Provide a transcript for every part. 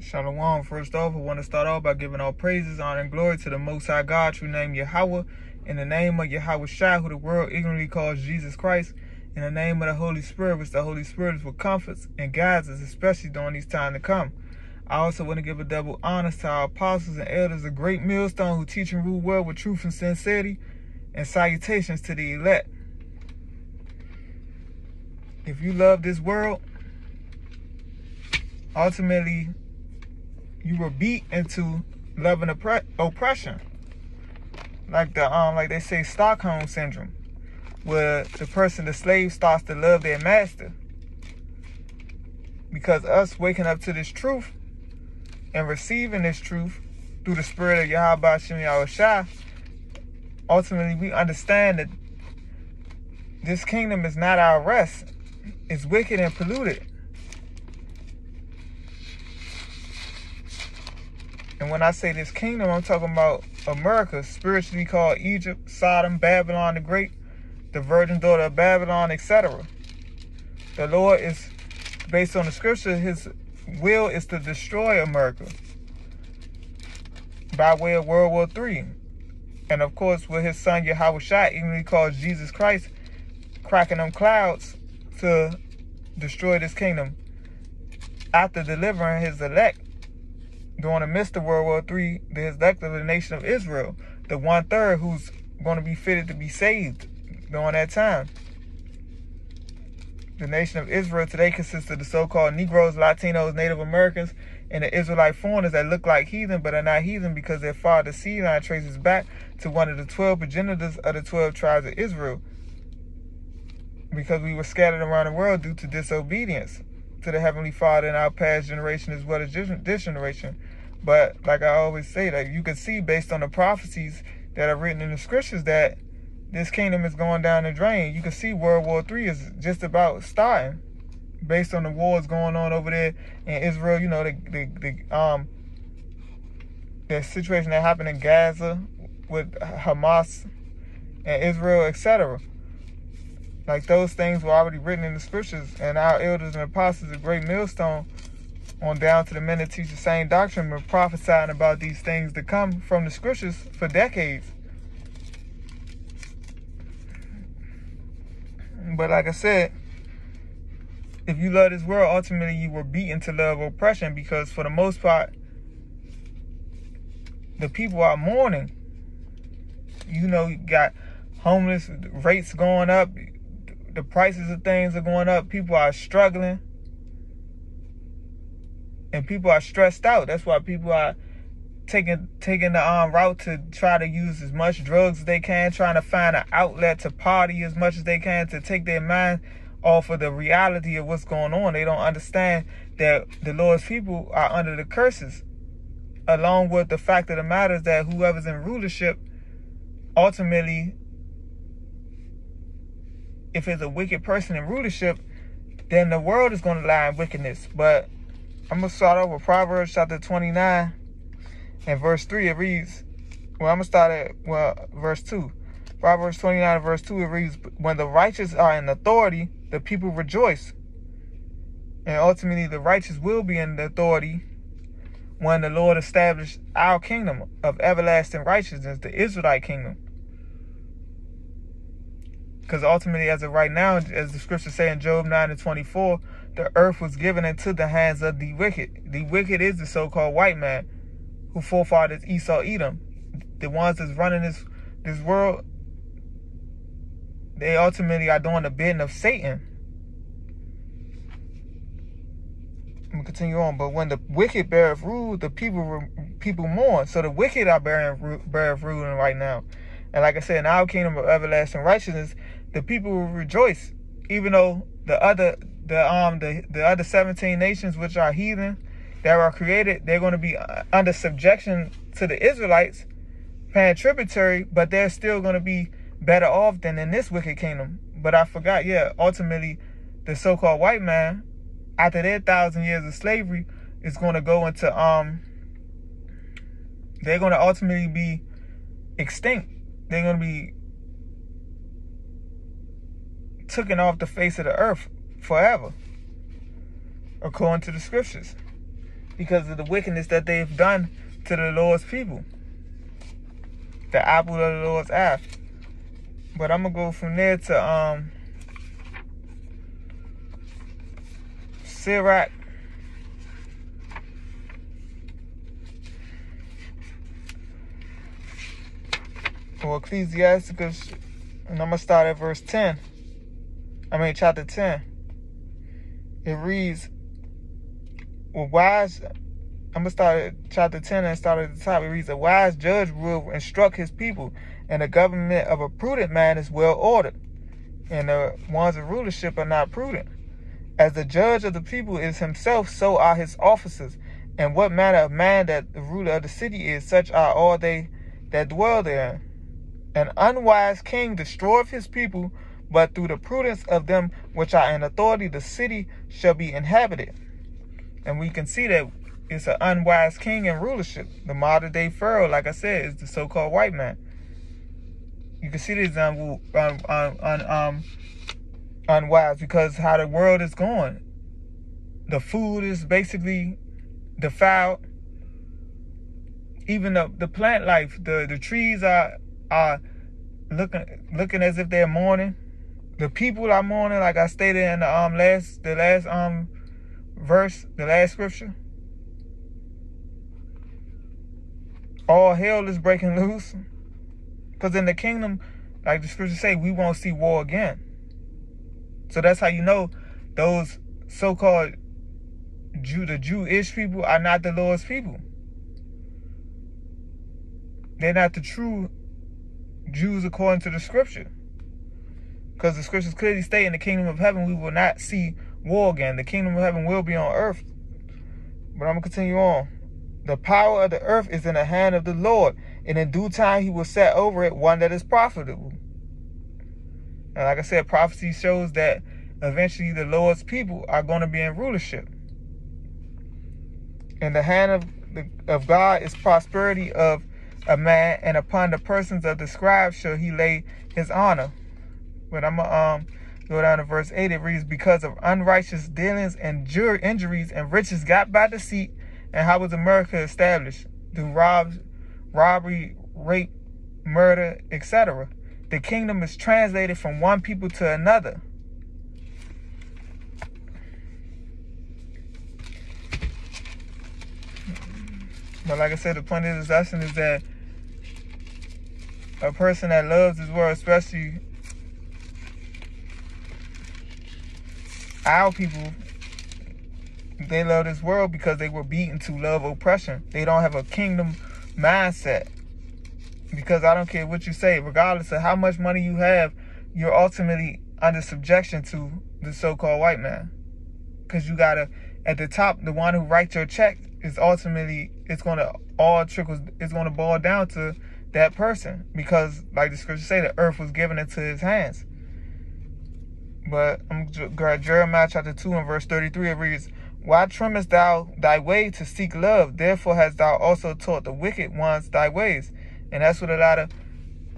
Shalom. First off, I want to start off by giving all praises, honor, and glory to the Most High God, true name Yahweh, in the name of Yahweh Shai, who the world ignorantly calls Jesus Christ, in the name of the Holy Spirit, which the Holy Spirit is what comforts and guides us, especially during these times to come. I also want to give a double honor to our apostles and elders, a great millstone who teach and rule well with truth and sincerity, and salutations to the elect. If you love this world, ultimately you were beat into loving oppression. Like the um, like they say, Stockholm syndrome, where the person, the slave, starts to love their master. Because us waking up to this truth and receiving this truth through the spirit of Yahweh Shem Yahushua, ultimately we understand that this kingdom is not our rest. It's wicked and polluted. And when I say this kingdom, I'm talking about America, spiritually called Egypt, Sodom, Babylon the Great, the virgin daughter of Babylon, etc. The Lord is, based on the scripture, his will is to destroy America by way of World War III. And of course, with his son Yahweh Shai, even he calls Jesus Christ, cracking them clouds to destroy this kingdom after delivering his elect during the midst of World War III, the elect of the nation of Israel, the one third who's going to be fitted to be saved during that time. The nation of Israel today consists of the so-called Negroes, Latinos, Native Americans, and the Israelite foreigners that look like heathen but are not heathen because their father's seed line traces back to one of the 12 progenitors of the 12 tribes of Israel because we were scattered around the world due to disobedience to the Heavenly Father in our past generation as well as this generation. But like I always say, like you can see based on the prophecies that are written in the scriptures that this kingdom is going down the drain. You can see World War Three is just about starting, based on the wars going on over there in Israel. You know the the, the um the situation that happened in Gaza with Hamas and Israel, etc. Like those things were already written in the scriptures, and our elders and apostles, a great millstone, on down to the men that teach the same doctrine, were prophesying about these things to come from the scriptures for decades. But like I said, if you love this world, ultimately you were beaten to love oppression because for the most part, the people are mourning. You know, you got homeless rates going up, the prices of things are going up. People are struggling. And people are stressed out. That's why people are taking taking the um, route to try to use as much drugs as they can, trying to find an outlet to party as much as they can to take their mind off of the reality of what's going on. They don't understand that the Lord's people are under the curses. Along with the fact of the matter is that whoever's in rulership ultimately if it's a wicked person in rulership, then the world is going to lie in wickedness. But I'm going to start off with Proverbs chapter 29 and verse 3. It reads, well, I'm going to start at well, verse 2. Proverbs 29 verse 2, it reads, When the righteous are in authority, the people rejoice. And ultimately, the righteous will be in the authority when the Lord established our kingdom of everlasting righteousness, the Israelite kingdom. Because ultimately, as of right now, as the scriptures say in Job 9 and 24, the earth was given into the hands of the wicked. The wicked is the so-called white man who forefathers Esau Edom. The ones that's running this this world, they ultimately are doing the bidding of Satan. Let me continue on. But when the wicked beareth rule, the people people mourn. So the wicked are bearing beareth ruling right now. And like I said, in our kingdom of everlasting righteousness, the people will rejoice, even though the other the um the, the other 17 nations which are heathen that are created, they're going to be uh, under subjection to the Israelites, paying tributary, but they're still going to be better off than in this wicked kingdom. But I forgot, yeah, ultimately, the so-called white man, after their thousand years of slavery, is going to go into um. They're going to ultimately be extinct they're going to be taken off the face of the earth forever, according to the scriptures. because of the wickedness that they've done to the Lord's people. The apple of the Lord's eye. But I'm gonna go from there to um Sirach. Or Ecclesiasticus, and I'm gonna start at verse 10. I mean chapter 10. It reads, well, wise I'm gonna start at chapter 10 and start at the top. It reads, A wise judge will instruct his people, and the government of a prudent man is well ordered, and the ones of rulership are not prudent. As the judge of the people is himself, so are his officers. And what manner of man that the ruler of the city is, such are all they that dwell there. An unwise king destroyeth his people, but through the prudence of them which are in authority, the city shall be inhabited. And we can see that it's an unwise king and rulership. The modern day Pharaoh, like I said, is the so-called white man. You can see this un, un, um, unwise because how the world is going. The food is basically defiled. Even the, the plant life, the, the trees are are looking looking as if they're mourning. The people I'm mourning, like I stated in the um last the last um verse, the last scripture. all hell is breaking loose. Because in the kingdom, like the scriptures say, we won't see war again. So that's how you know those so-called Jew, the Jewish people are not the Lord's people. They're not the true Jews according to the scripture. Because the scriptures clearly state in the kingdom of heaven we will not see war again. The kingdom of heaven will be on earth. But I'm going to continue on. The power of the earth is in the hand of the Lord, and in due time he will set over it one that is profitable. And like I said, prophecy shows that eventually the Lord's people are going to be in rulership. In the hand of, the, of God is prosperity of a man, and upon the persons of the scribes shall he lay his honor. But I'm to um, go down to verse 8. It reads, Because of unrighteous dealings and injuries and riches got by deceit, and how was America established? Through rob, robbery, rape, murder, etc. The kingdom is translated from one people to another. But like I said, the point of this lesson is that a person that loves his world, especially our people, they love this world because they were beaten to love oppression. They don't have a kingdom mindset. Because I don't care what you say, regardless of how much money you have, you're ultimately under subjection to the so-called white man. Because you gotta, at the top, the one who writes your check is ultimately, it's gonna all trickles, it's gonna boil down to that person. Because, like the scripture say, the earth was given into his hands. But I'm Jeremiah chapter 2 and verse 33, it reads, why trimmest thou thy way to seek love? Therefore hast thou also taught the wicked ones thy ways. And that's what a lot of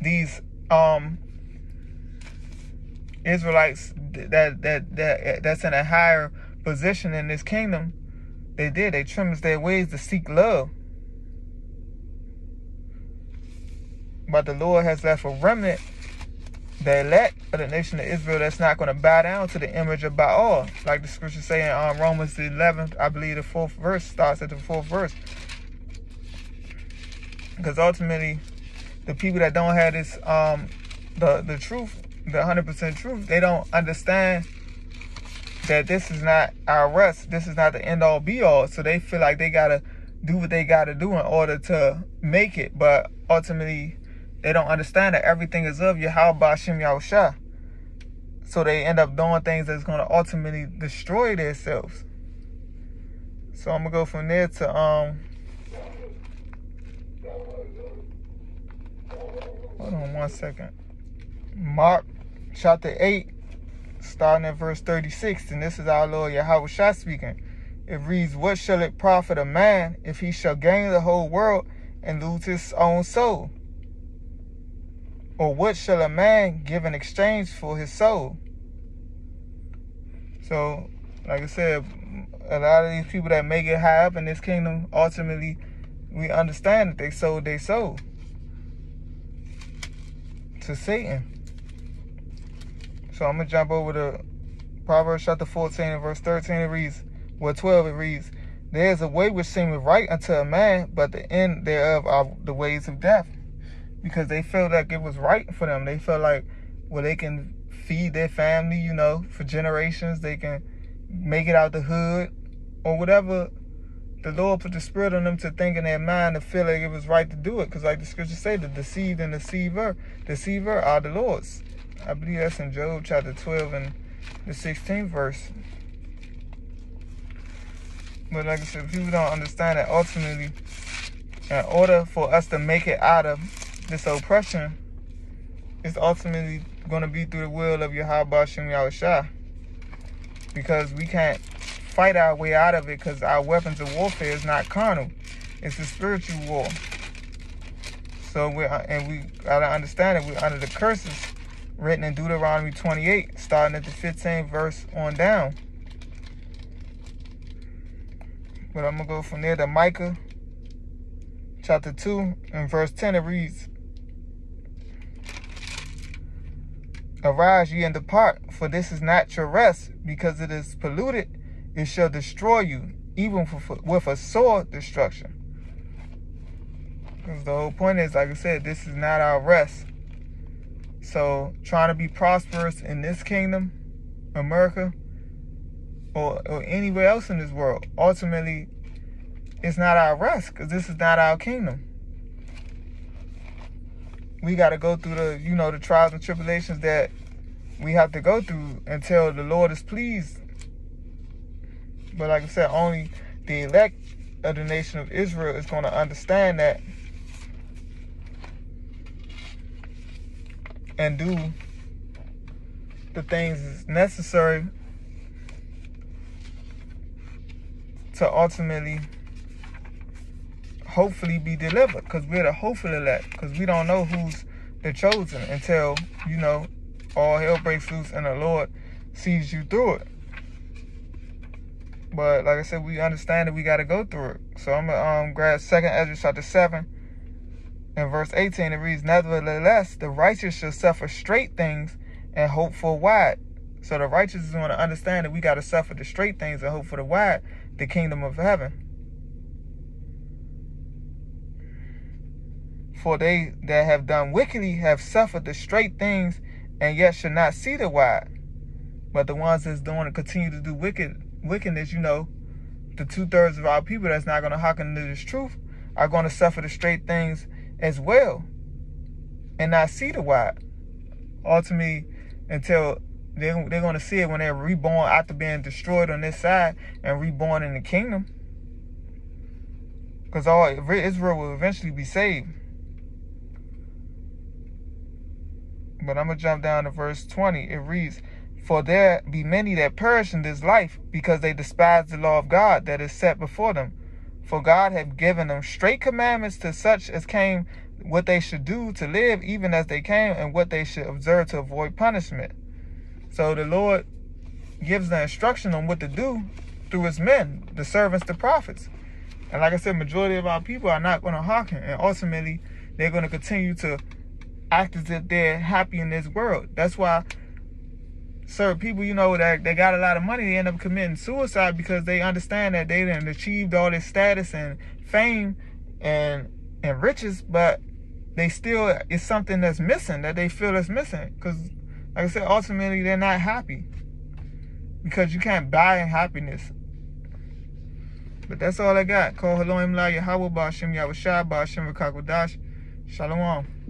these um Israelites that that that that's in a higher position in this kingdom, they did. They trimmest their ways to seek love. But the Lord has left a remnant the elect of the nation of Israel that's not going to bow down to the image of Baal. Like the scripture say in um, Romans the 11th, I believe the fourth verse starts at the fourth verse. Because ultimately, the people that don't have this, um, the, the truth, the 100% truth, they don't understand that this is not our rest. This is not the end all be all. So they feel like they got to do what they got to do in order to make it. But ultimately, they don't understand that everything is of Yahweh Bashim Yahusha. So they end up doing things that's going to ultimately destroy themselves. So I'm going to go from there to, um, hold on one second. Mark chapter 8, starting at verse 36. And this is our Lord Yahweh Shah speaking. It reads, What shall it profit a man if he shall gain the whole world and lose his own soul? Or what shall a man give in exchange for his soul? So Like I said, a lot of these people that make it high up in this kingdom, ultimately, we understand that they sold their soul to Satan. So I'm gonna jump over to Proverbs chapter 14 and verse 13. It reads, well 12 it reads, There is a way which seemeth right unto a man, but the end thereof are the ways of death. Because they felt like it was right for them. They felt like, well, they can feed their family, you know, for generations. They can make it out the hood or whatever the Lord put the spirit on them to think in their mind to feel like it was right to do it. Because like the scriptures say, the deceived and the deceiver, deceiver are the Lord's. I believe that's in Job chapter 12 and the 16th verse. But like I said, people don't understand that ultimately, in order for us to make it out of this oppression, is ultimately going to be through the will of your Yahweh Shem Yahushua. Because we can't fight our way out of it because our weapons of warfare is not carnal. It's a spiritual war. So we're, uh, and we gotta understand it, we're under the curses written in Deuteronomy 28, starting at the 15th verse on down. But I'm gonna go from there to Micah chapter 2 and verse 10 it reads Arise ye and depart, for this is not your rest, because it is polluted it shall destroy you, even with a sore destruction. Because the whole point is, like I said, this is not our rest. So trying to be prosperous in this kingdom, America, or, or anywhere else in this world, ultimately, it's not our rest because this is not our kingdom. We got to go through the, you know, the trials and tribulations that we have to go through until the Lord is pleased. But like I said, only the elect of the nation of Israel is going to understand that and do the things necessary to ultimately hopefully be delivered because we're the hopeful elect because we don't know who's the chosen until you know all hell breaks loose and the lord sees you through it but like I said, we understand that we got to go through it. So I'm to um, grab 2nd Ezra chapter 7 and verse 18. It reads, Nevertheless, the righteous shall suffer straight things and hope for wide. So the righteous is going to understand that we got to suffer the straight things and hope for the wide, the kingdom of heaven. For they that have done wickedly have suffered the straight things and yet shall not see the wide. But the ones that's doing to continue to do wicked wickedness, you know, the two thirds of our people that's not going to hearken to this truth are going to suffer the straight things as well and not see the wide. Ultimately, until they're, they're going to see it when they're reborn after being destroyed on this side and reborn in the kingdom. Because all Israel will eventually be saved. But I'm going to jump down to verse 20. It reads, for there be many that perish in this life, because they despise the law of God that is set before them. For God hath given them straight commandments to such as came what they should do to live, even as they came, and what they should observe to avoid punishment. So the Lord gives the instruction on what to do through his men, the servants, the prophets. And like I said, majority of our people are not going to hearken. And ultimately, they're going to continue to act as if they're happy in this world. That's why certain people, you know, that they got a lot of money, they end up committing suicide because they understand that they done achieved all this status and fame and and riches, but they still it's something that's missing that they feel is missing. Because, like I said, ultimately they're not happy because you can't buy happiness. But that's all I got. Call Hello Imla Yahweh Bashim Yahushua Bashim Rakakwadash. Shalom.